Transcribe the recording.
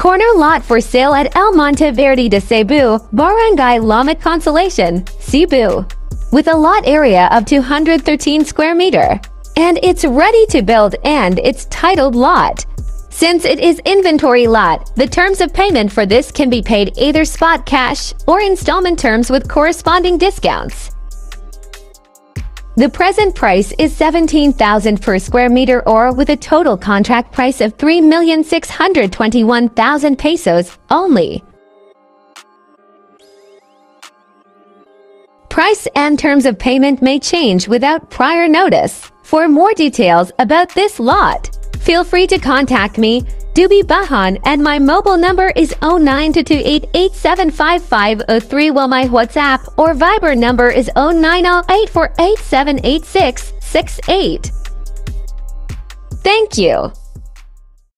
Corner lot for sale at El Monteverde de Cebu, Barangay Lamac Consolacion, Cebu. With a lot area of 213 square meter. And it's ready to build and it's titled lot. Since it is inventory lot, the terms of payment for this can be paid either spot cash or installment terms with corresponding discounts. The present price is 17,000 per square meter or with a total contract price of 3,621,000 pesos only. Price and terms of payment may change without prior notice. For more details about this lot, feel free to contact me, Dobe Bahan, and my mobile number is 092288755503 while my WhatsApp or Viber number is 090848786668. Thank you.